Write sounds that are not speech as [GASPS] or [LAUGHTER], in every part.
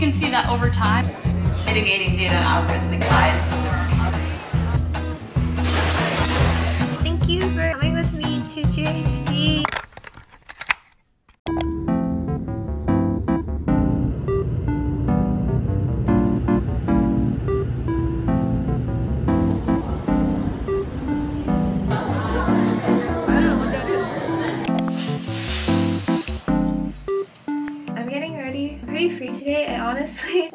can see that over time. Mitigating data and algorithmic bias. Thank you for coming with me to GHC.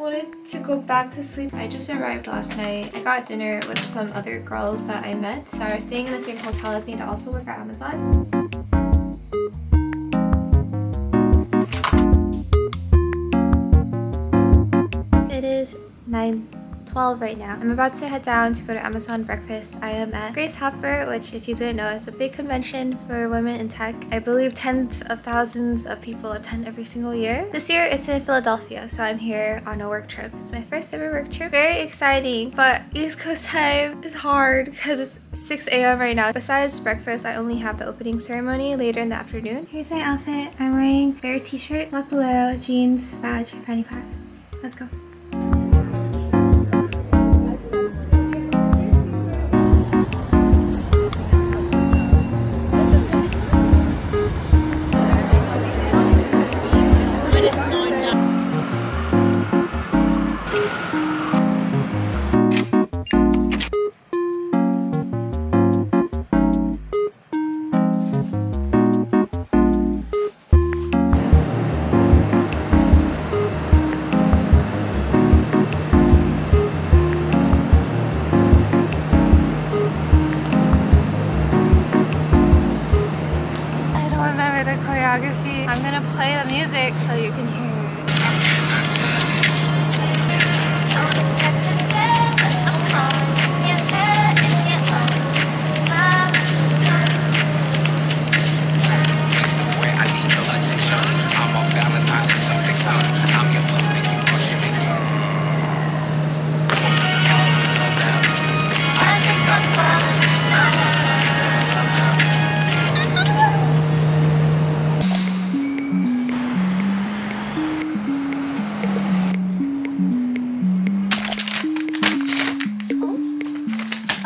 Wanted to go back to sleep. I just arrived last night. I got dinner with some other girls that I met that are staying in the same hotel as me that also work at Amazon. It is 9 12 right now. I'm about to head down to go to Amazon breakfast. I am at Grace Hopper, which if you didn't know, it's a big convention for women in tech. I believe tens of thousands of people attend every single year. This year it's in Philadelphia, so I'm here on a work trip. It's my first ever work trip. Very exciting, but East Coast time is hard because it's 6 a.m. right now. Besides breakfast, I only have the opening ceremony later in the afternoon. Here's my outfit. I'm wearing bear t-shirt, black bolero, jeans, badge, fanny pack. Let's go.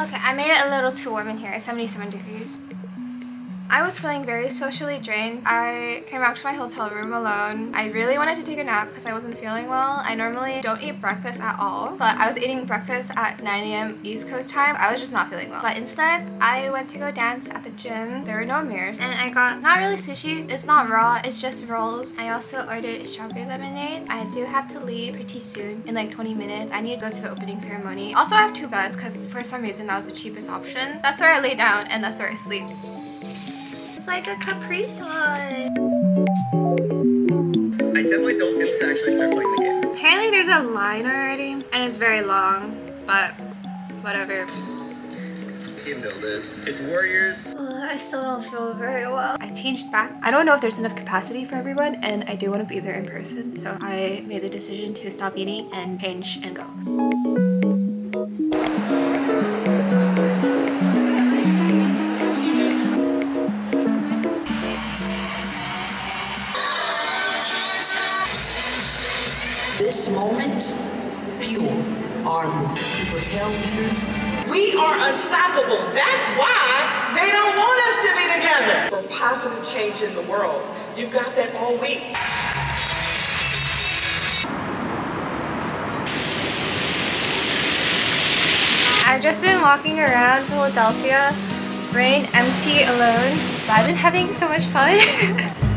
Okay, I made it a little too warm in here. It's 77 degrees. I was feeling very socially drained. I came back to my hotel room alone. I really wanted to take a nap because I wasn't feeling well. I normally don't eat breakfast at all, but I was eating breakfast at 9 a.m. East Coast time. I was just not feeling well. But instead, I went to go dance at the gym. There were no mirrors. And I got not really sushi. It's not raw, it's just rolls. I also ordered strawberry lemonade. I do have to leave pretty soon, in like 20 minutes. I need to go to the opening ceremony. Also, I have two beds because for some reason that was the cheapest option. That's where I lay down and that's where I sleep. Like a Capri Sun. I definitely don't get to actually start playing the game. Apparently there's a line already and it's very long, but whatever. You know this. It's Warriors. Ugh, I still don't feel very well. I changed back. I don't know if there's enough capacity for everyone and I do want to be there in person, so I made the decision to stop eating and change and go. Unstoppable. That's why they don't want us to be together. For positive change in the world, you've got that all week. I've just been walking around Philadelphia, brain empty, alone, but I've been having so much fun. [LAUGHS]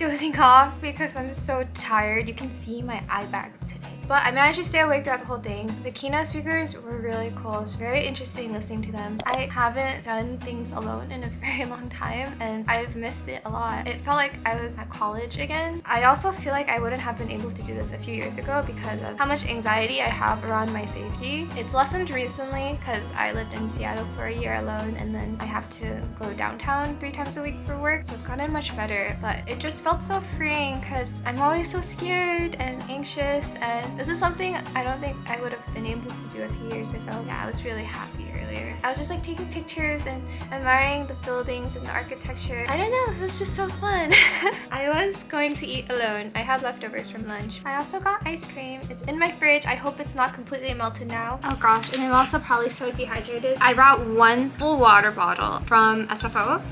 dozing off because I'm so tired. You can see my eye bags today. But I managed to stay awake throughout the whole thing. The keynote speakers were really cool. It's very interesting listening to them. I haven't done things alone in a [LAUGHS] very long time and I've missed it a lot. It felt like I was at college again. I also feel like I wouldn't have been able to do this a few years ago because of how much anxiety I have around my safety. It's lessened recently because I lived in Seattle for a year alone and then I have to go downtown three times a week for work so it's gotten much better but it just felt so freeing because I'm always so scared and anxious and This is something I don't think I would have been able to do a few years ago. Yeah, I was really happy earlier. I was just like taking pictures and admiring the buildings and the architecture. I don't know, it was just so fun. [LAUGHS] I was going to eat alone. I had leftovers from lunch. I also got ice cream. It's in my fridge. I hope it's not completely melted now. Oh gosh, and I'm also probably so dehydrated. I brought one full water bottle from SFO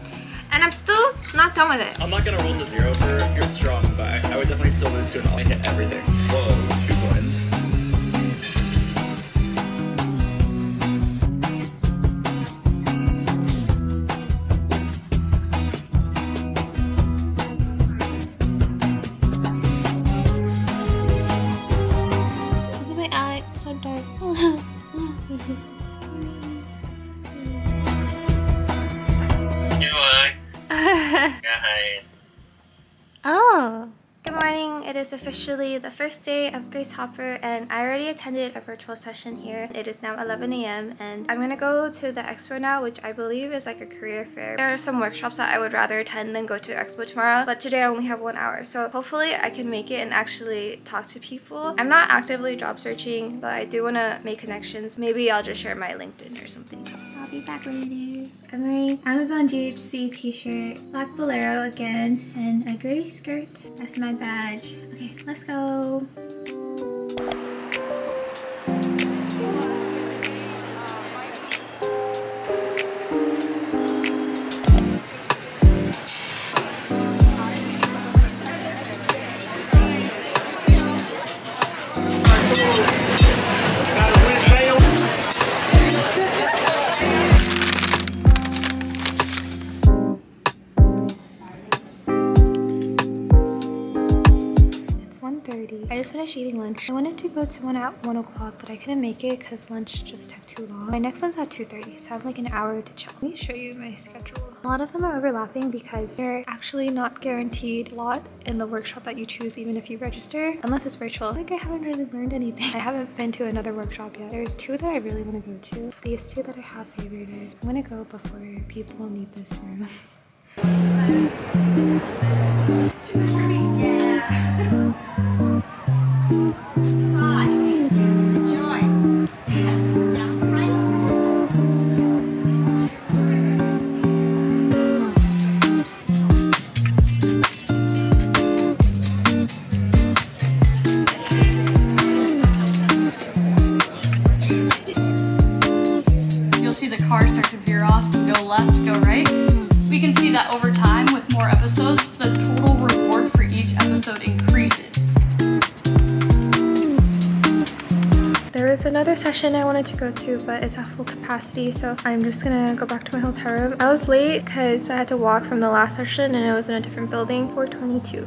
and I'm still not done with it. I'm not gonna roll to zero for if you're strong, but I, I would definitely still lose to an all. I hit everything. Whoa, is officially the first day of Grace Hopper and I already attended a virtual session here. It is now 11 a.m. and I'm gonna go to the expo now which I believe is like a career fair. There are some workshops that I would rather attend than go to expo tomorrow but today I only have one hour so hopefully I can make it and actually talk to people. I'm not actively job searching but I do want to make connections. Maybe I'll just share my LinkedIn or something. I'll be back later. I'm wearing Amazon GHC t-shirt, black bolero again, and a gray skirt. That's my badge. Okay, let's go. Eating lunch. I wanted to go to one at 1 o'clock, but I couldn't make it because lunch just took too long. My next one's at 2.30, so I have like an hour to chill. Let me show you my schedule. A lot of them are overlapping because you're actually not guaranteed a lot in the workshop that you choose even if you register, unless it's virtual. Like I haven't really learned anything. [LAUGHS] I haven't been to another workshop yet. There's two that I really want to go to. These two that I have favorited. I'm gonna go before people need this room. [LAUGHS] You'll another session I wanted to go to, but it's at full capacity, so I'm just gonna go back to my hotel room. I was late because I had to walk from the last session and it was in a different building, 422.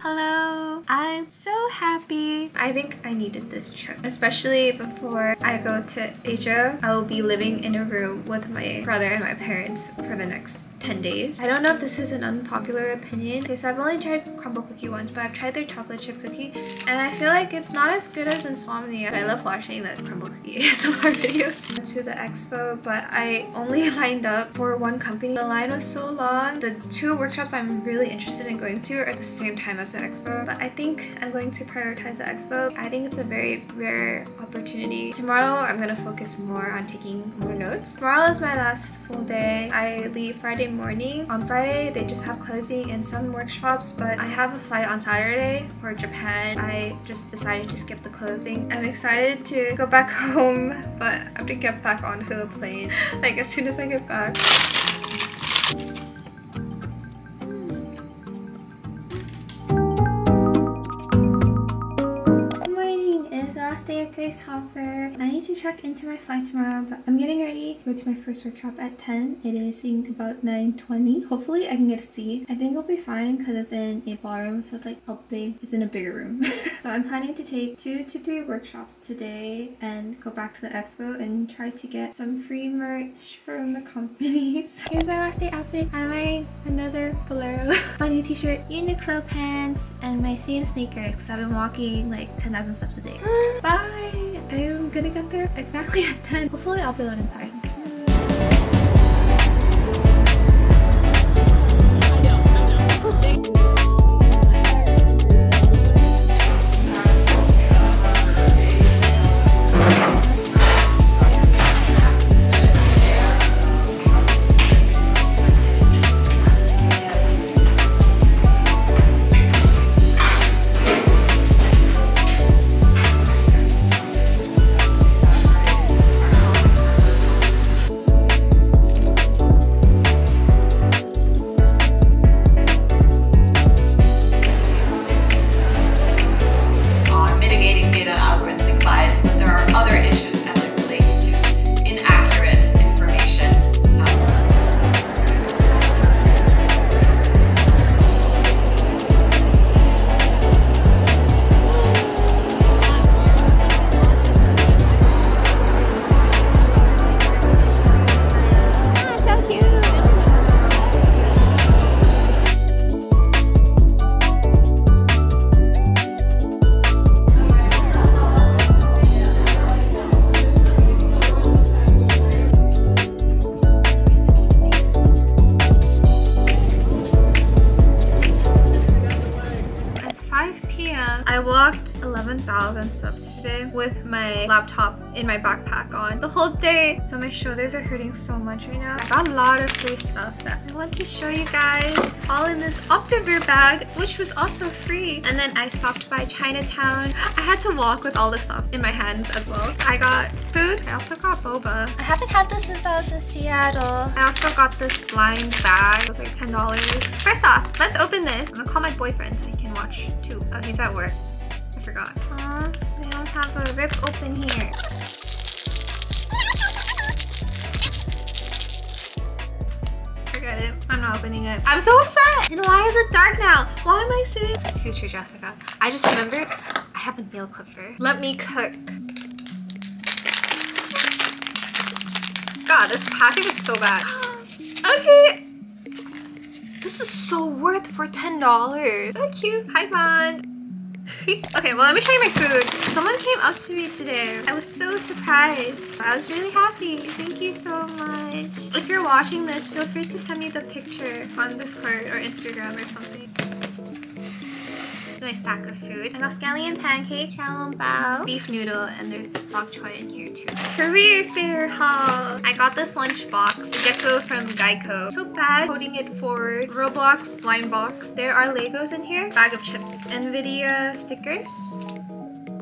Hello, I'm so happy. I think I needed this trip, especially before I go to Asia. I will be living in a room with my brother and my parents for the next 10 mm. days. I don't know if this is an unpopular opinion. Okay, so I've only tried Crumbl cookie once, but I've tried their chocolate chip cookie, and I feel like it's not as good as Insomnia. I love watching the Crumbl cookie [LAUGHS] ASMR videos. Went to the expo, but I only [LAUGHS] lined up for one company. The line was so long. The two workshops I'm really interested in going to are at the same time as the expo, but I think I'm going to prioritize the expo. I think it's a very rare opportunity. Tomorrow, I'm gonna focus more on taking more notes. Tomorrow is my last full day. I leave Friday morning. On Friday, they just have closing in some workshops, but I have a flight on Saturday for Japan. I just decided to skip the closing. I'm excited to go back [LAUGHS] home, but I have to get back onto the plane [LAUGHS] like as soon as I get back. Morning. It's last day of Grace Hopper. Need to check into my flight tomorrow, but I'm getting ready to go to my first workshop at 10. It is think about 9.20. Hopefully I can get a seat. I think I'll be fine because it's in a ballroom, so it's like a big, it's in a bigger room. [LAUGHS] so I'm planning to take two to three workshops today and go back to the expo and try to get some free merch from the companies. [LAUGHS] Here's my last day outfit. I'm wearing another bolero [LAUGHS] bunny t-shirt, Uniqlo pants, and my same sneakers because I've been walking like 10,000 steps a day. [GASPS] Bye! I'm gonna get there exactly at 10. Hopefully I'll be alone inside. Laptop in my backpack on the whole day. So my shoulders are hurting so much right now. I got a lot of free stuff that I want to show you guys. All in this Optiver bag, which was also free. And then I stopped by Chinatown. I had to walk with all the stuff in my hands as well. I got food. I also got boba. I haven't had this since I was in Seattle. I also got this blind bag. It was like $10. First off, let's open this. I'm gonna call my boyfriend so he can watch too. Oh, he's at work. I forgot. Aw, they don't have a rip open here. Forget it. I'm not opening it. I'm so upset! And why is it dark now? Why am I sitting? This is future Jessica. I just remembered I have a nail clipper. Let me cook. God, this package is so bad. [GASPS] okay. This is so worth for $10. So cute. Hi, Bond. [LAUGHS] okay, well, let me show you my food. Someone came up to me today. I was so surprised. I was really happy. Thank you so much. If you're watching this, feel free to send me the picture on Discord or Instagram or something. My stack of food. I got scallion pancake, xiaolong bao, beef noodle, and there's bok choy in here too. Career fair haul. I got this lunch box, Gecko from Geico. Tote bag, holding it forward. Roblox blind box. There are Legos in here. Bag of chips. Nvidia stickers.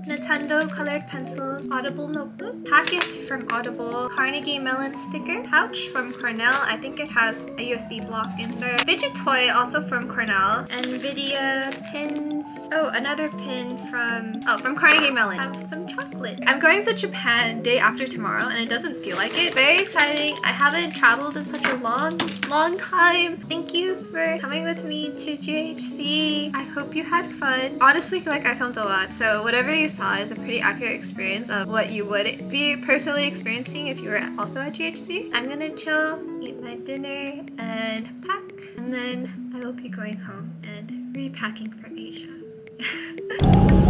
Nintendo colored pencils, Audible notebook, packet from Audible, Carnegie Mellon sticker, pouch from Cornell. I think it has a USB block in there. Fidget toy also from Cornell, Nvidia pins. Oh, another pin from oh from Carnegie Mellon. I have some chocolate. I'm going to Japan day after tomorrow, and it doesn't feel like it. Very exciting. I haven't traveled in such a long, long time. Thank you for coming with me to GHC. I hope you had fun. Honestly, feel like I filmed a lot, so whatever you saw is a pretty accurate experience of what you would be personally experiencing if you were also at GHC. I'm gonna chill, eat my dinner, and pack. And then I will be going home and repacking for Asia. [LAUGHS]